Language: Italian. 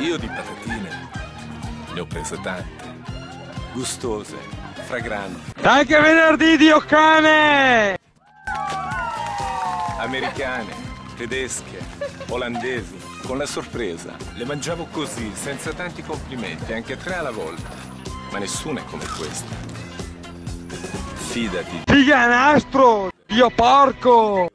Io di patatine ne ho prese tante, gustose, fragranti, Anche venerdì, Dio cane! americane, tedesche, olandesi, con la sorpresa. Le mangiavo così, senza tanti complimenti, anche tre alla volta. Ma nessuna è come questa. Fidati. Figa nastro! Dio porco!